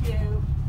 cute.